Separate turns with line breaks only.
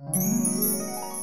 Música